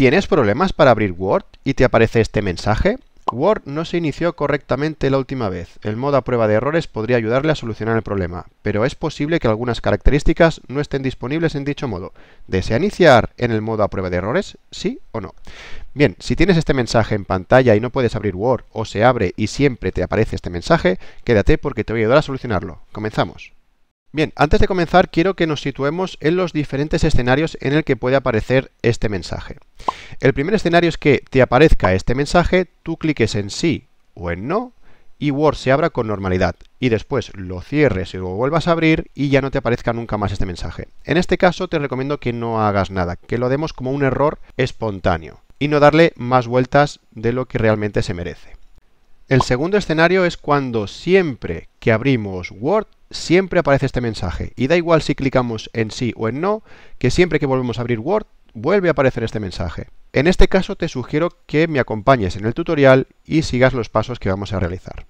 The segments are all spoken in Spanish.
¿Tienes problemas para abrir Word y te aparece este mensaje? Word no se inició correctamente la última vez. El modo a prueba de errores podría ayudarle a solucionar el problema, pero es posible que algunas características no estén disponibles en dicho modo. ¿Desea iniciar en el modo a prueba de errores? ¿Sí o no? Bien, si tienes este mensaje en pantalla y no puedes abrir Word o se abre y siempre te aparece este mensaje, quédate porque te voy a ayudar a solucionarlo. Comenzamos. Bien, antes de comenzar quiero que nos situemos en los diferentes escenarios en el que puede aparecer este mensaje. El primer escenario es que te aparezca este mensaje, tú cliques en sí o en no y Word se abra con normalidad y después lo cierres y lo vuelvas a abrir y ya no te aparezca nunca más este mensaje. En este caso te recomiendo que no hagas nada, que lo demos como un error espontáneo y no darle más vueltas de lo que realmente se merece. El segundo escenario es cuando siempre que abrimos Word siempre aparece este mensaje. Y da igual si clicamos en sí o en no, que siempre que volvemos a abrir Word vuelve a aparecer este mensaje. En este caso te sugiero que me acompañes en el tutorial y sigas los pasos que vamos a realizar.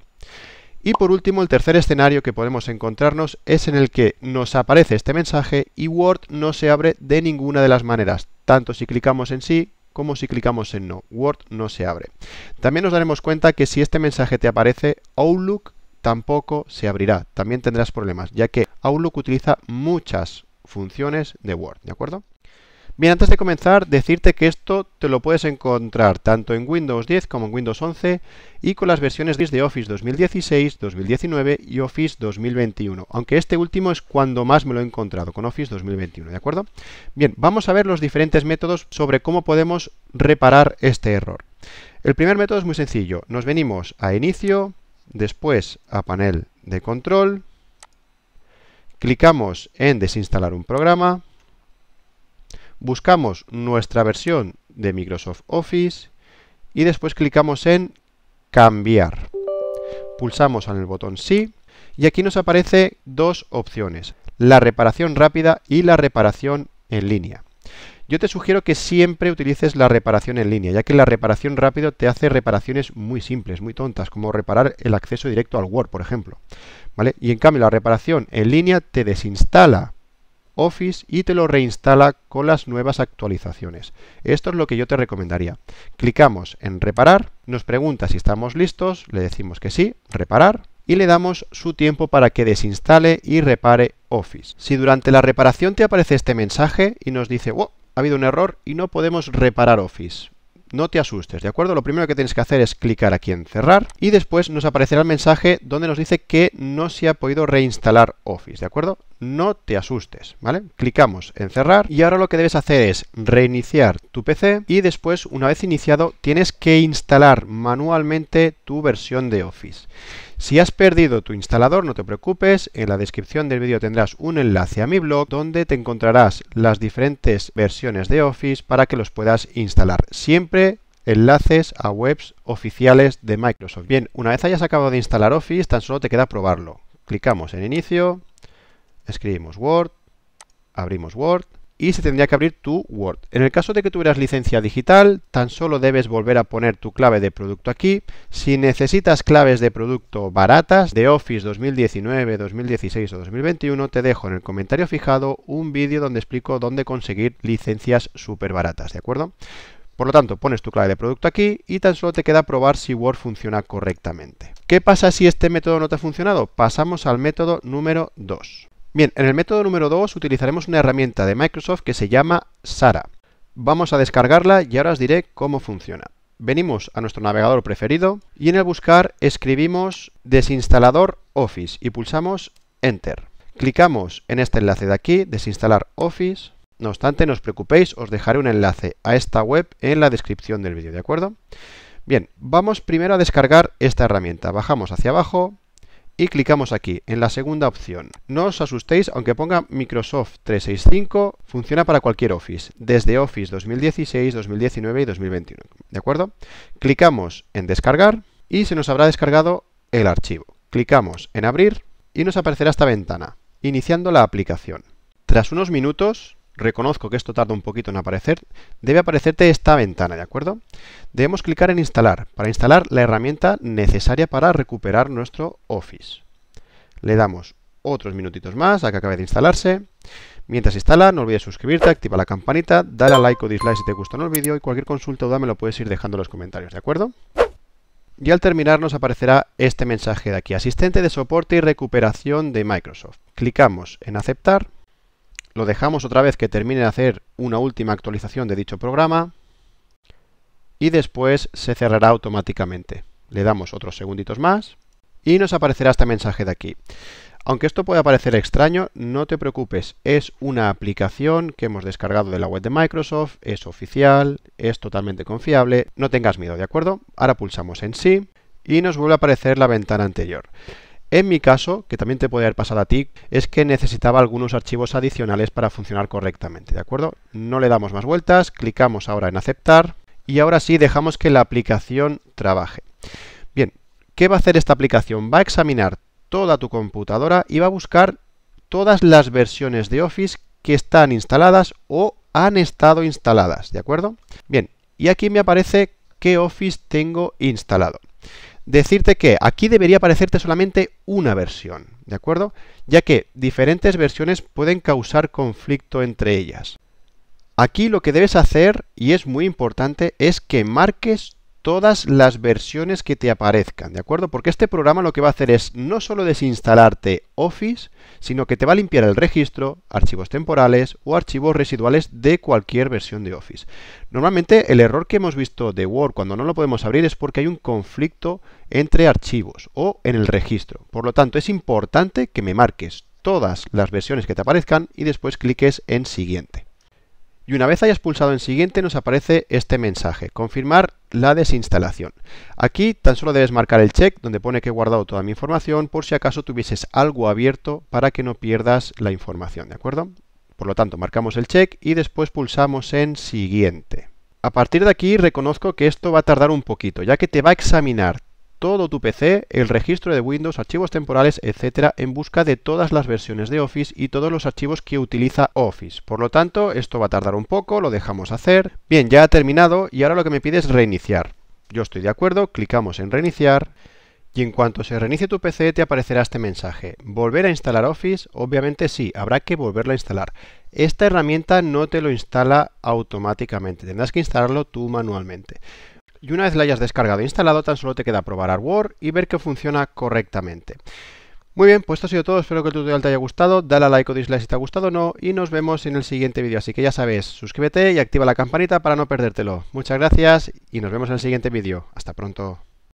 Y por último, el tercer escenario que podemos encontrarnos es en el que nos aparece este mensaje y Word no se abre de ninguna de las maneras, tanto si clicamos en sí como si clicamos en no. Word no se abre. También nos daremos cuenta que si este mensaje te aparece, Outlook tampoco se abrirá. También tendrás problemas, ya que Outlook utiliza muchas funciones de Word, ¿de acuerdo? Bien, antes de comenzar, decirte que esto te lo puedes encontrar tanto en Windows 10 como en Windows 11 y con las versiones de Office 2016, 2019 y Office 2021, aunque este último es cuando más me lo he encontrado, con Office 2021, ¿de acuerdo? Bien, vamos a ver los diferentes métodos sobre cómo podemos reparar este error. El primer método es muy sencillo, nos venimos a Inicio, después a Panel de Control, clicamos en Desinstalar un programa, buscamos nuestra versión de Microsoft Office y después clicamos en Cambiar. Pulsamos en el botón Sí y aquí nos aparece dos opciones, la reparación rápida y la reparación en línea. Yo te sugiero que siempre utilices la reparación en línea, ya que la reparación rápido te hace reparaciones muy simples, muy tontas, como reparar el acceso directo al Word, por ejemplo. ¿Vale? Y en cambio la reparación en línea te desinstala Office y te lo reinstala con las nuevas actualizaciones. Esto es lo que yo te recomendaría. Clicamos en reparar, nos pregunta si estamos listos, le decimos que sí, reparar, y le damos su tiempo para que desinstale y repare Office. Si durante la reparación te aparece este mensaje y nos dice, oh, ha habido un error y no podemos reparar Office no te asustes, ¿de acuerdo? Lo primero que tienes que hacer es clicar aquí en cerrar y después nos aparecerá el mensaje donde nos dice que no se ha podido reinstalar Office, ¿de acuerdo? No te asustes, ¿vale? Clicamos en cerrar y ahora lo que debes hacer es reiniciar tu PC y después, una vez iniciado, tienes que instalar manualmente tu versión de Office. Si has perdido tu instalador, no te preocupes, en la descripción del vídeo tendrás un enlace a mi blog donde te encontrarás las diferentes versiones de Office para que los puedas instalar. Siempre enlaces a webs oficiales de Microsoft. Bien, una vez hayas acabado de instalar Office, tan solo te queda probarlo. Clicamos en Inicio, escribimos Word, abrimos Word y se tendría que abrir tu Word. En el caso de que tuvieras licencia digital, tan solo debes volver a poner tu clave de producto aquí. Si necesitas claves de producto baratas de Office 2019, 2016 o 2021, te dejo en el comentario fijado un vídeo donde explico dónde conseguir licencias súper baratas, ¿de acuerdo? Por lo tanto, pones tu clave de producto aquí y tan solo te queda probar si Word funciona correctamente. ¿Qué pasa si este método no te ha funcionado? Pasamos al método número 2. Bien, en el método número 2 utilizaremos una herramienta de Microsoft que se llama Sara. Vamos a descargarla y ahora os diré cómo funciona. Venimos a nuestro navegador preferido y en el buscar escribimos desinstalador Office y pulsamos Enter. Clicamos en este enlace de aquí, desinstalar Office. No obstante, no os preocupéis, os dejaré un enlace a esta web en la descripción del vídeo, ¿de acuerdo? Bien, vamos primero a descargar esta herramienta. Bajamos hacia abajo, y clicamos aquí, en la segunda opción. No os asustéis, aunque ponga Microsoft 365, funciona para cualquier Office, desde Office 2016, 2019 y 2021. ¿De acuerdo? Clicamos en descargar y se nos habrá descargado el archivo. Clicamos en abrir y nos aparecerá esta ventana, iniciando la aplicación. Tras unos minutos, reconozco que esto tarda un poquito en aparecer, debe aparecerte esta ventana, ¿de acuerdo? Debemos clicar en instalar, para instalar la herramienta necesaria para recuperar nuestro Office. Le damos otros minutitos más a que acabe de instalarse. Mientras instala, no olvides suscribirte, activa la campanita, dale a like o dislike si te gustó el vídeo y cualquier consulta o duda lo puedes ir dejando en los comentarios, ¿de acuerdo? Y al terminar nos aparecerá este mensaje de aquí, asistente de soporte y recuperación de Microsoft. Clicamos en aceptar, lo dejamos otra vez que termine de hacer una última actualización de dicho programa y después se cerrará automáticamente. Le damos otros segunditos más y nos aparecerá este mensaje de aquí. Aunque esto pueda parecer extraño, no te preocupes, es una aplicación que hemos descargado de la web de Microsoft, es oficial, es totalmente confiable, no tengas miedo, ¿de acuerdo? Ahora pulsamos en sí y nos vuelve a aparecer la ventana anterior. En mi caso, que también te puede haber pasado a ti, es que necesitaba algunos archivos adicionales para funcionar correctamente, ¿de acuerdo? No le damos más vueltas, clicamos ahora en aceptar y ahora sí dejamos que la aplicación trabaje. Bien, ¿qué va a hacer esta aplicación? Va a examinar toda tu computadora y va a buscar todas las versiones de Office que están instaladas o han estado instaladas, ¿de acuerdo? Bien, y aquí me aparece qué Office tengo instalado. Decirte que aquí debería aparecerte solamente una versión, ¿de acuerdo? Ya que diferentes versiones pueden causar conflicto entre ellas. Aquí lo que debes hacer, y es muy importante, es que marques todas las versiones que te aparezcan, ¿de acuerdo? Porque este programa lo que va a hacer es no solo desinstalarte Office, sino que te va a limpiar el registro, archivos temporales o archivos residuales de cualquier versión de Office. Normalmente el error que hemos visto de Word cuando no lo podemos abrir es porque hay un conflicto entre archivos o en el registro. Por lo tanto, es importante que me marques todas las versiones que te aparezcan y después cliques en siguiente. Y una vez hayas pulsado en siguiente nos aparece este mensaje, confirmar la desinstalación. Aquí tan solo debes marcar el check donde pone que he guardado toda mi información por si acaso tuvieses algo abierto para que no pierdas la información, ¿de acuerdo? Por lo tanto, marcamos el check y después pulsamos en siguiente. A partir de aquí reconozco que esto va a tardar un poquito, ya que te va a examinar todo tu PC, el registro de Windows, archivos temporales, etcétera, en busca de todas las versiones de Office y todos los archivos que utiliza Office. Por lo tanto, esto va a tardar un poco, lo dejamos hacer. Bien, ya ha terminado y ahora lo que me pide es reiniciar. Yo estoy de acuerdo, clicamos en reiniciar y en cuanto se reinicie tu PC te aparecerá este mensaje. ¿Volver a instalar Office? Obviamente sí, habrá que volverlo a instalar. Esta herramienta no te lo instala automáticamente, tendrás que instalarlo tú manualmente y una vez la hayas descargado e instalado tan solo te queda probar Word y ver que funciona correctamente. Muy bien, pues esto ha sido todo, espero que el tutorial te haya gustado, dale a like o dislike si te ha gustado o no y nos vemos en el siguiente vídeo, así que ya sabes, suscríbete y activa la campanita para no perdértelo. Muchas gracias y nos vemos en el siguiente vídeo, hasta pronto.